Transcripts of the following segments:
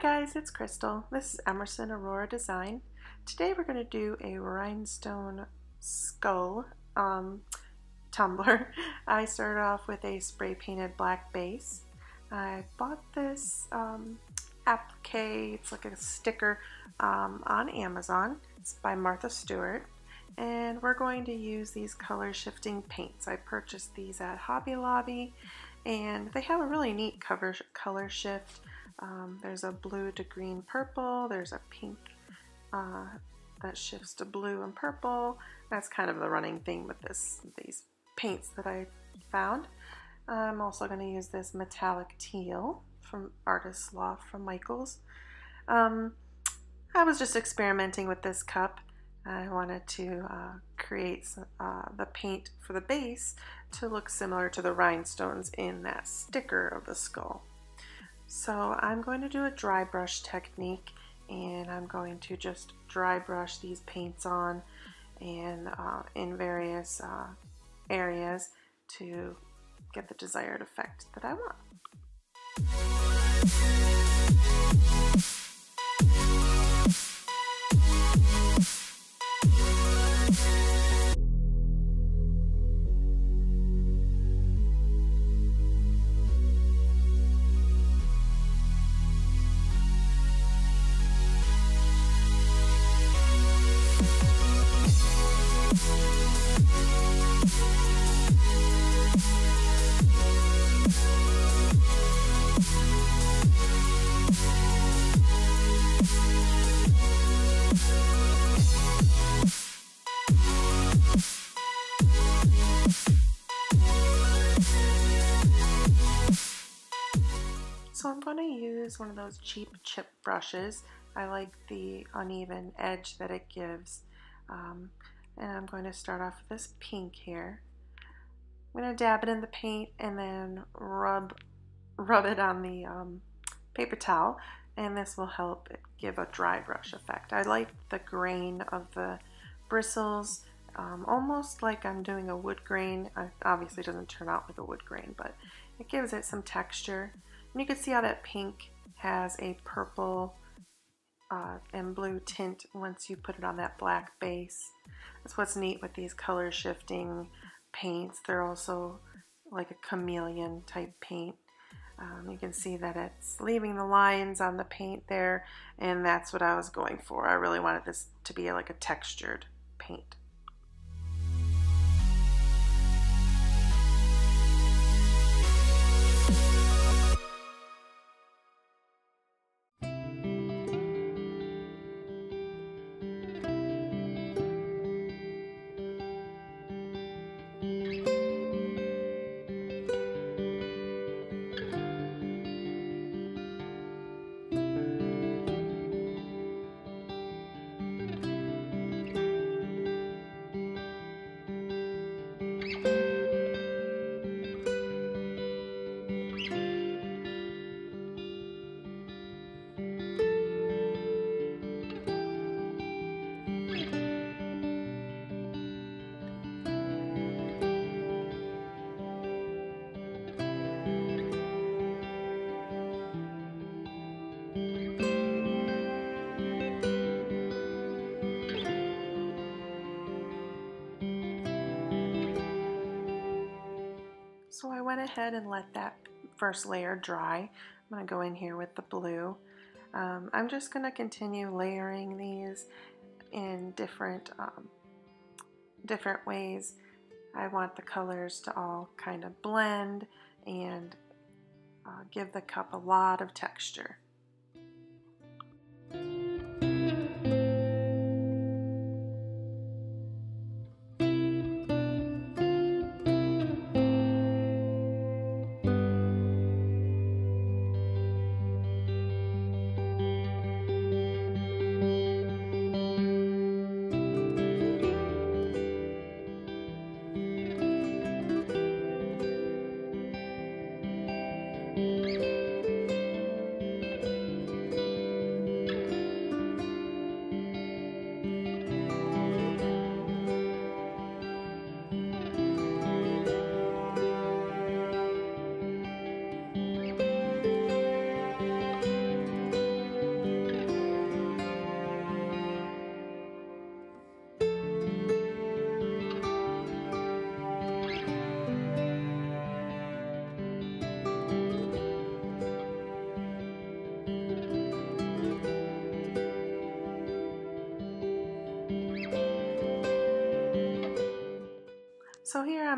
Hi guys, it's Crystal. This is Emersyn Aurora Design. Today we're going to do a rhinestone skull um, tumbler. I started off with a spray painted black base. I bought this um, applique, it's like a sticker um, on Amazon. It's by Martha Stewart. And we're going to use these color shifting paints. I purchased these at Hobby Lobby and they have a really neat cover color shift. Um, there's a blue to green purple, there's a pink uh, that shifts to blue and purple. That's kind of the running theme with this these paints that I found. I'm also going to use this metallic teal from Artist Loft from Michaels. Um, I was just experimenting with this cup. I wanted to uh, create uh, the paint for the base to look similar to the rhinestones in that sticker of the skull. So I'm going to do a dry brush technique and I'm going to just dry brush these paints on and uh, in various uh, areas to get the desired effect that I want. So I'm going to use one of those cheap chip brushes. I like the uneven edge that it gives. Um, and I'm going to start off with this pink here. I'm going to dab it in the paint and then rub, rub it on the um, paper towel and this will help give a dry brush effect. I like the grain of the bristles, um, almost like I'm doing a wood grain. It obviously doesn't turn out like a wood grain, but it gives it some texture. And you can see how that pink has a purple uh, and blue tint once you put it on that black base. That's what's neat with these color shifting paints. They're also like a chameleon type paint. Um, you can see that it's leaving the lines on the paint there and that's what I was going for. I really wanted this to be like a textured paint. So I went ahead and let that first layer dry. I'm going to go in here with the blue. Um, I'm just going to continue layering these in different um, different ways. I want the colors to all kind of blend and uh, give the cup a lot of texture.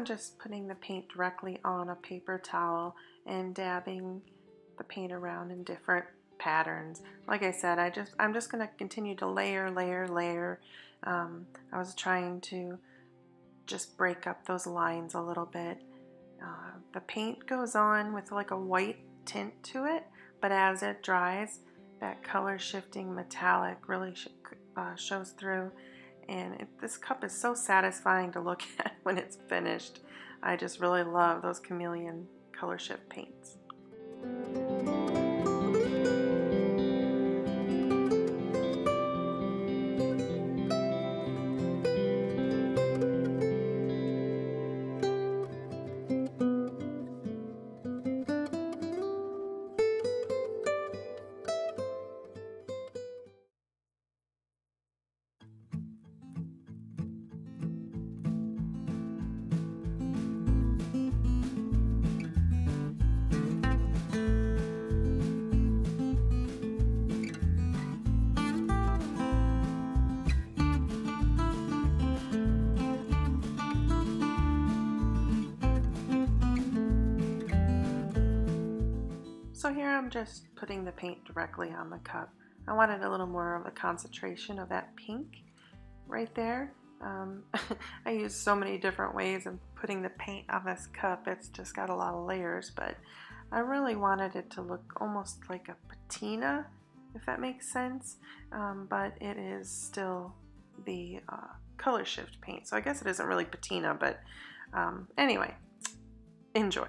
I'm just putting the paint directly on a paper towel and dabbing the paint around in different patterns. Like I said, I just I'm just going to continue to layer, layer, layer. Um, I was trying to just break up those lines a little bit. Uh, the paint goes on with like a white tint to it, but as it dries, that color shifting metallic really sh uh, shows through. And it, this cup is so satisfying to look at when it's finished. I just really love those chameleon color shift paints. So here I'm just putting the paint directly on the cup. I wanted a little more of a concentration of that pink right there. Um, I use so many different ways of putting the paint on this cup. It's just got a lot of layers, but I really wanted it to look almost like a patina, if that makes sense. Um, but it is still the uh, color shift paint. So I guess it isn't really patina, but um, anyway, enjoy.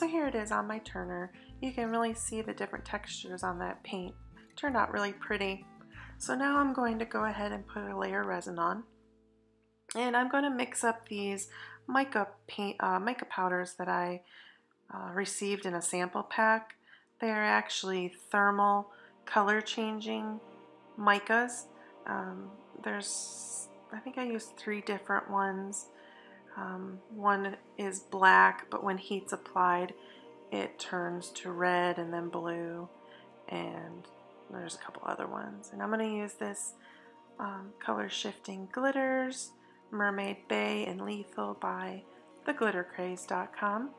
So here it is on my turner. You can really see the different textures on that paint. Turned out really pretty. So now I'm going to go ahead and put a layer resin on. And I'm going to mix up these mica, paint, uh, mica powders that I uh, received in a sample pack. They're actually thermal color changing micas. Um, there's, I think I used three different ones. Um, one is black, but when heat's applied, it turns to red and then blue. And there's a couple other ones. And I'm going to use this um, color shifting glitters, Mermaid Bay and Lethal by theglittercraze.com.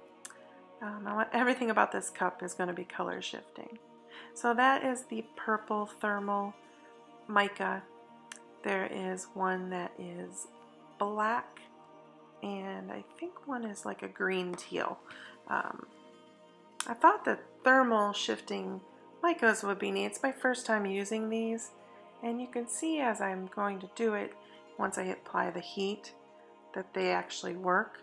Um, I want, everything about this cup is going to be color shifting. So that is the purple thermal mica. There is one that is black and I think one is like a green teal. Um, I thought that thermal shifting micas would be neat. It's my first time using these and you can see as I'm going to do it once I apply the heat that they actually work.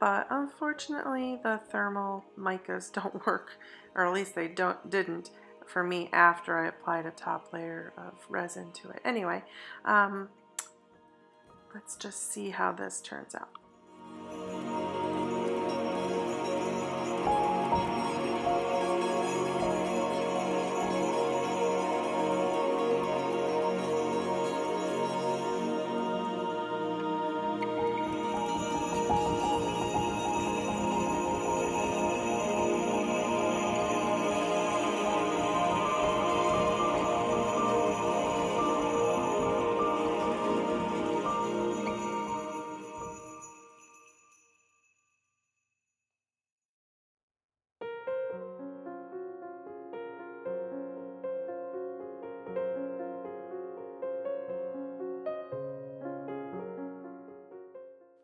But unfortunately the thermal micas don't work or at least they don't didn't for me after I applied a top layer of resin to it. Anyway, um, Let's just see how this turns out.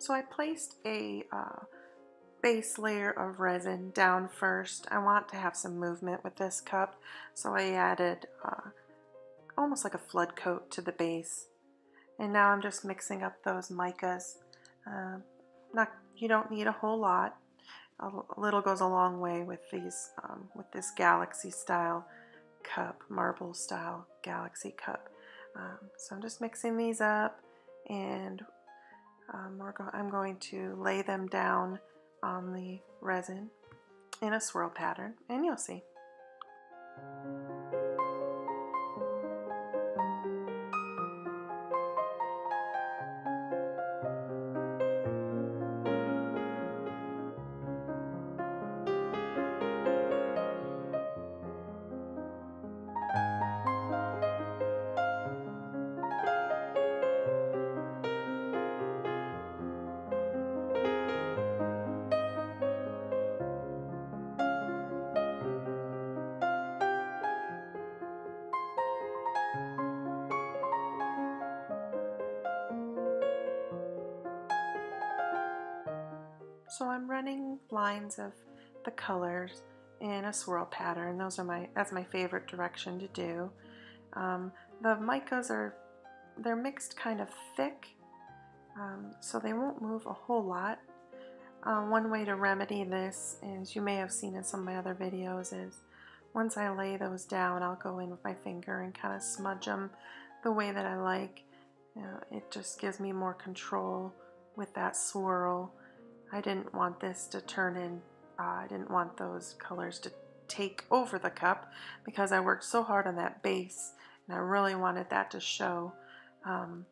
So I placed a uh, base layer of resin down first. I want to have some movement with this cup, so I added uh, almost like a flood coat to the base. And now I'm just mixing up those micas. Uh, not you don't need a whole lot. A little goes a long way with these um, with this galaxy style cup, marble style galaxy cup. Um, so I'm just mixing these up and um, go I'm going to lay them down on the resin in a swirl pattern and you'll see. So I'm running lines of the colors in a swirl pattern. Those are my that's my favorite direction to do. Um, the micas are they're mixed kind of thick, um, so they won't move a whole lot. Uh, one way to remedy this is you may have seen in some of my other videos is once I lay those down, I'll go in with my finger and kind of smudge them the way that I like. Know, it just gives me more control with that swirl. I didn't want this to turn in, uh, I didn't want those colors to take over the cup because I worked so hard on that base and I really wanted that to show. Um,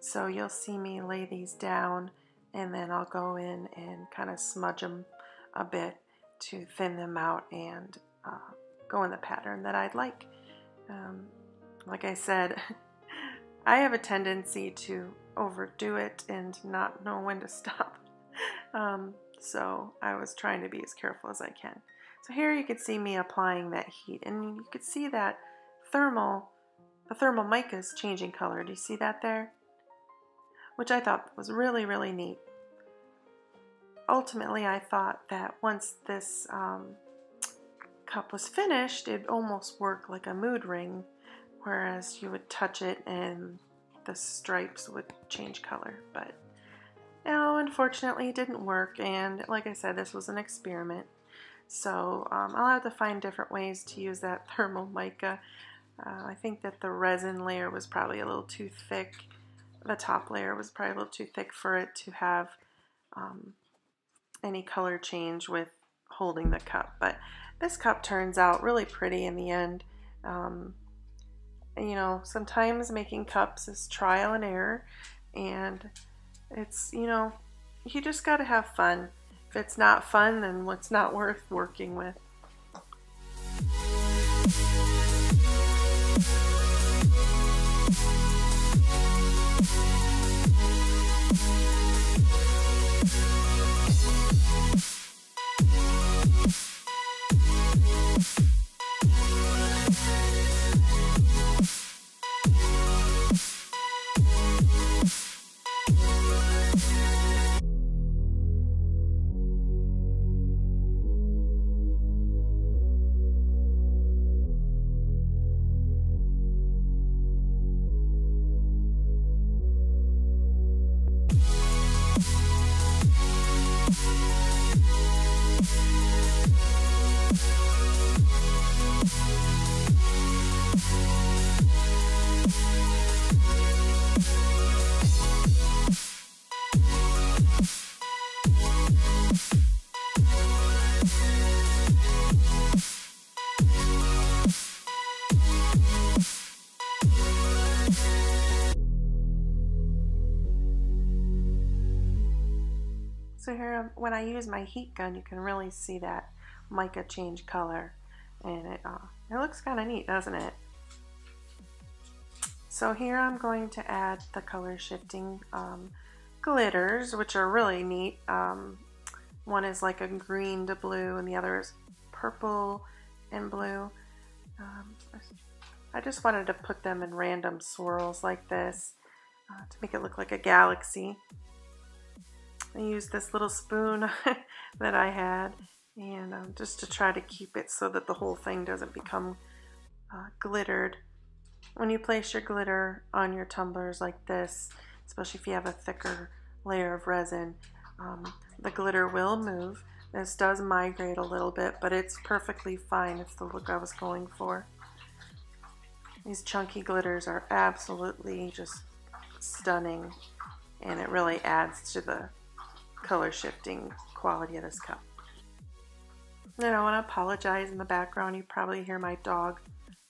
so you'll see me lay these down and then I'll go in and kind of smudge them a bit to thin them out and uh, go in the pattern that I'd like. Um, like I said, I have a tendency to overdo it and not know when to stop. Um, so I was trying to be as careful as I can. So here you can see me applying that heat and you can see that thermal, the thermal mica is changing color. Do you see that there? Which I thought was really, really neat. Ultimately, I thought that once this um, cup was finished, it'd almost work like a mood ring, whereas you would touch it and the stripes would change color. But unfortunately, it didn't work, and like I said, this was an experiment. So um, I'll have to find different ways to use that thermal mica. Uh, I think that the resin layer was probably a little too thick. The top layer was probably a little too thick for it to have um, any color change with holding the cup. But this cup turns out really pretty in the end. Um, you know, sometimes making cups is trial and error, and it's, you know, you just got to have fun. If it's not fun, then it's not worth working with. When I use my heat gun, you can really see that mica change color. And it, uh, it looks kind of neat, doesn't it? So here I'm going to add the color shifting um, glitters, which are really neat. Um, one is like a green to blue and the other is purple and blue. Um, I just wanted to put them in random swirls like this uh, to make it look like a galaxy. I used this little spoon that I had and um, just to try to keep it so that the whole thing doesn't become uh, glittered. When you place your glitter on your tumblers like this, especially if you have a thicker layer of resin, um, the glitter will move. This does migrate a little bit, but it's perfectly fine. It's the look I was going for. These chunky glitters are absolutely just stunning, and it really adds to the color shifting quality of this cup. And I want to apologize in the background. You probably hear my dog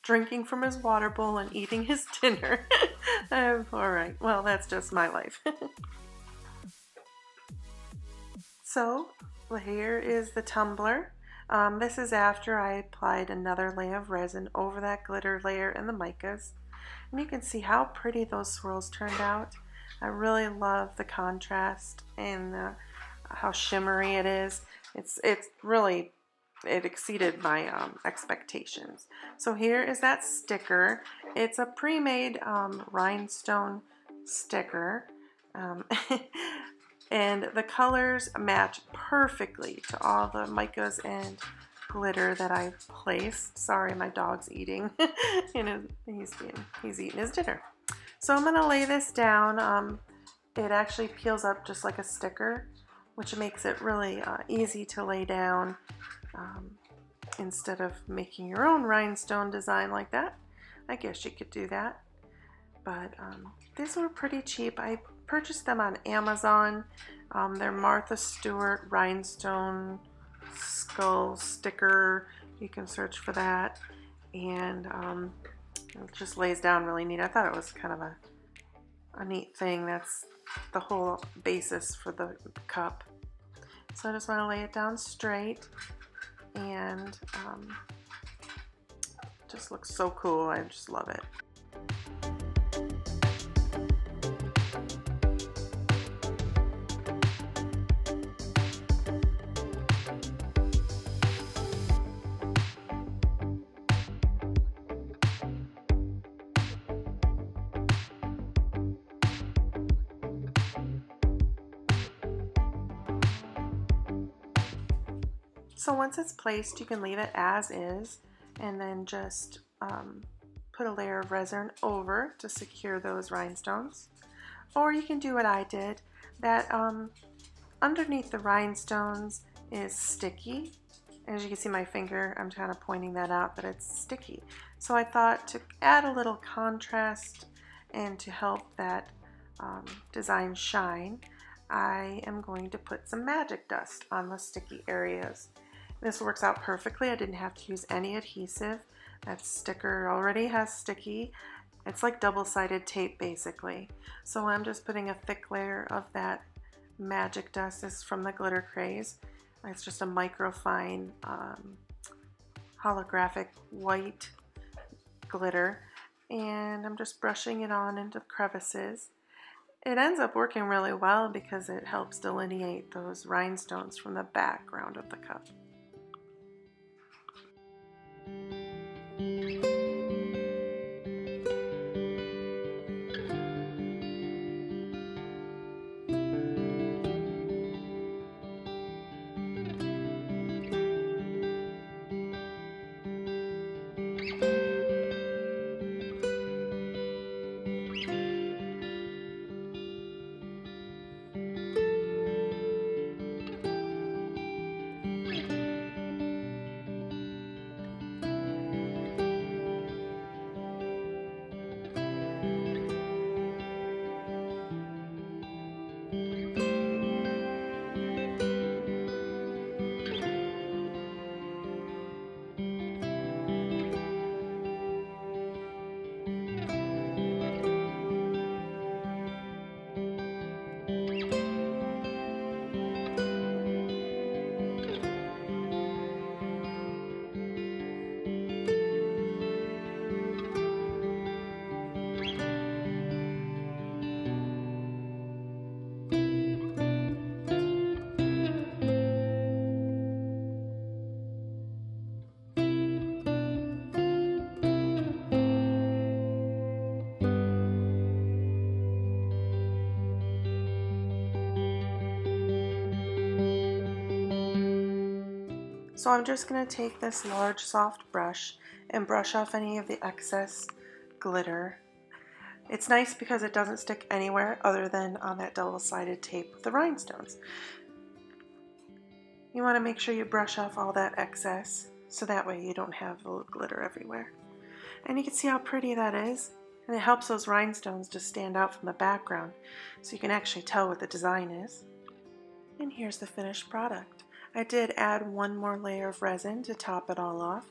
drinking from his water bowl and eating his dinner. um, all right, well, that's just my life. so here is the tumbler. Um, this is after I applied another layer of resin over that glitter layer and the micas. And you can see how pretty those swirls turned out. I really love the contrast and uh, how shimmery it is. It's, it's really it exceeded my um, expectations. So here is that sticker. It's a pre-made um, rhinestone sticker. Um, and the colors match perfectly to all the micas and glitter that I've placed. Sorry, my dog's eating. and he's, being, he's eating his dinner. So I'm going to lay this down. Um, it actually peels up just like a sticker, which makes it really uh, easy to lay down um, instead of making your own rhinestone design like that. I guess you could do that. But um, these were pretty cheap. I purchased them on Amazon. Um, they're Martha Stewart rhinestone skull sticker. You can search for that. And um, it just lays down really neat. I thought it was kind of a, a neat thing. That's the whole basis for the cup. So I just want to lay it down straight and um, just looks so cool. I just love it. So once it's placed, you can leave it as is and then just um, put a layer of resin over to secure those rhinestones. Or you can do what I did, that um, underneath the rhinestones is sticky. As you can see my finger, I'm kind of pointing that out that it's sticky. So I thought to add a little contrast and to help that um, design shine, I am going to put some magic dust on the sticky areas. This works out perfectly. I didn't have to use any adhesive. That sticker already has sticky. It's like double-sided tape basically. So I'm just putting a thick layer of that magic dust. This is from the Glitter Craze. It's just a microfine um, holographic white glitter and I'm just brushing it on into crevices. It ends up working really well because it helps delineate those rhinestones from the background of the cup. So I'm just going to take this large soft brush and brush off any of the excess glitter. It's nice because it doesn't stick anywhere other than on that double-sided tape with the rhinestones. You want to make sure you brush off all that excess so that way you don't have the glitter everywhere. And you can see how pretty that is. And it helps those rhinestones to stand out from the background so you can actually tell what the design is. And here's the finished product. I did add one more layer of resin to top it all off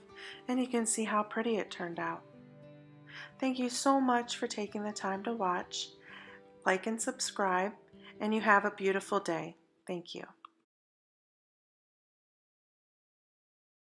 and you can see how pretty it turned out. Thank you so much for taking the time to watch. Like and subscribe and you have a beautiful day. Thank you.